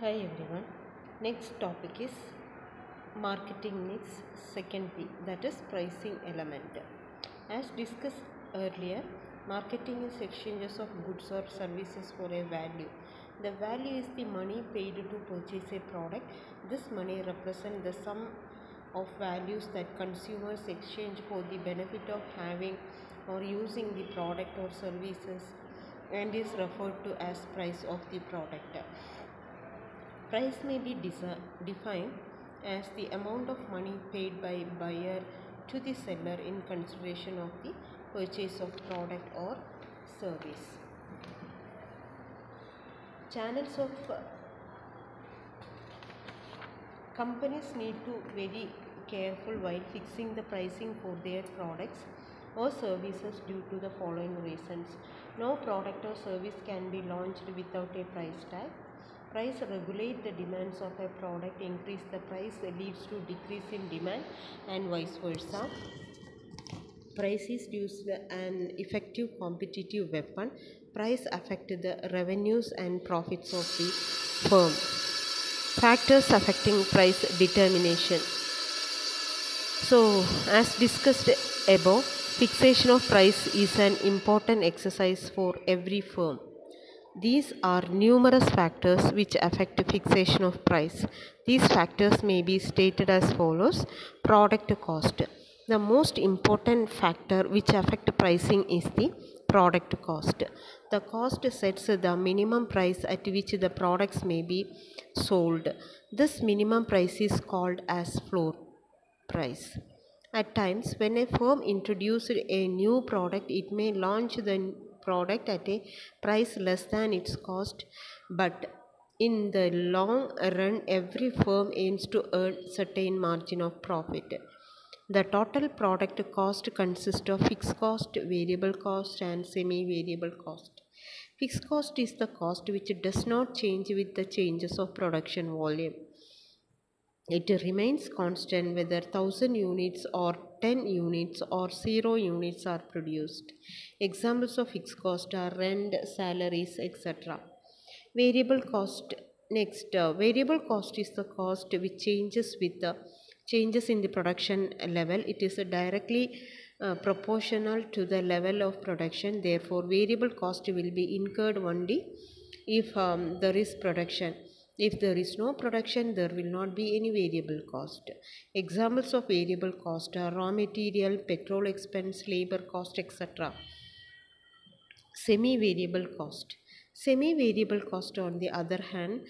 Hi everyone. Next topic is marketing mix second P that is pricing element. As discussed earlier, marketing is exchanges of goods or services for a value. The value is the money paid to purchase a product. This money represents the sum of values that consumers exchange for the benefit of having or using the product or services and is referred to as price of the product. Price may be defined as the amount of money paid by buyer to the seller in consideration of the purchase of product or service. Channels of companies need to be very careful while fixing the pricing for their products or services due to the following reasons no product or service can be launched without a price tag price regulate the demands of a product increase the price leads to decrease in demand and vice versa. Price is used an effective competitive weapon. Price affect the revenues and profits of the firm. Factors affecting price determination. So as discussed above fixation of price is an important exercise for every firm these are numerous factors which affect fixation of price. These factors may be stated as follows. Product cost. The most important factor which affect pricing is the product cost. The cost sets the minimum price at which the products may be sold. This minimum price is called as floor price. At times when a firm introduced a new product it may launch the product at a price less than its cost but in the long run every firm aims to earn certain margin of profit. The total product cost consists of fixed cost variable cost and semi variable cost. Fixed cost is the cost which does not change with the changes of production volume. It remains constant whether 1000 units or 10 units or 0 units are produced. Examples of fixed cost are rent, salaries, etc. Variable cost next uh, variable cost is the cost which changes with the changes in the production level it is directly uh, proportional to the level of production therefore variable cost will be incurred only if um, there is production if there is no production, there will not be any variable cost. Examples of variable cost are raw material, petrol expense, labor cost, etc. Semi variable cost. Semi variable cost, on the other hand,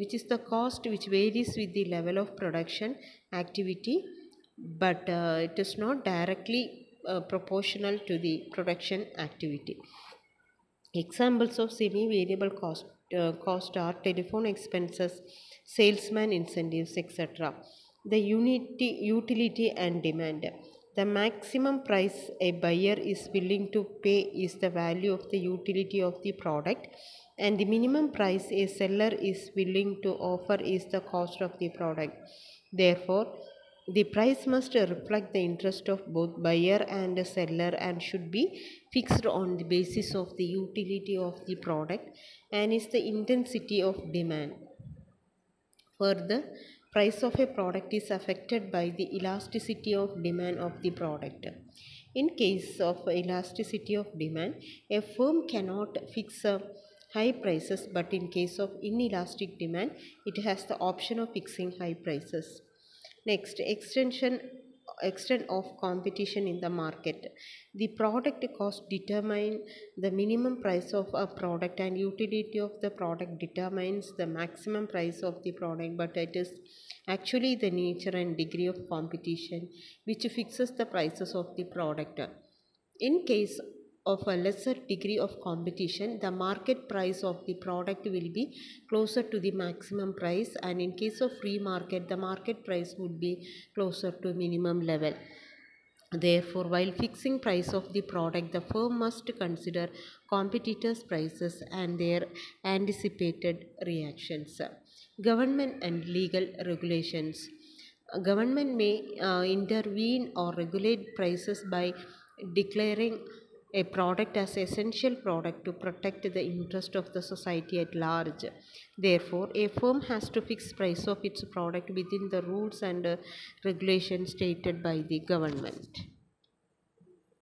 which is the cost which varies with the level of production activity, but uh, it is not directly uh, proportional to the production activity. Examples of semi variable cost uh, cost are telephone expenses, salesman incentives, etc. The unity, utility and demand. The maximum price a buyer is willing to pay is the value of the utility of the product, and the minimum price a seller is willing to offer is the cost of the product. Therefore, the price must reflect the interest of both buyer and seller and should be fixed on the basis of the utility of the product and is the intensity of demand. Further, price of a product is affected by the elasticity of demand of the product. In case of elasticity of demand, a firm cannot fix a high prices but in case of inelastic demand, it has the option of fixing high prices. Next, extension extent of competition in the market. The product cost determine the minimum price of a product and utility of the product determines the maximum price of the product but it is actually the nature and degree of competition which fixes the prices of the product. In case of a lesser degree of competition, the market price of the product will be closer to the maximum price and in case of free market, the market price would be closer to minimum level. Therefore, while fixing price of the product, the firm must consider competitors' prices and their anticipated reactions. Government and legal regulations. Government may uh, intervene or regulate prices by declaring a product as essential product to protect the interest of the society at large. Therefore, a firm has to fix price of its product within the rules and uh, regulations stated by the government.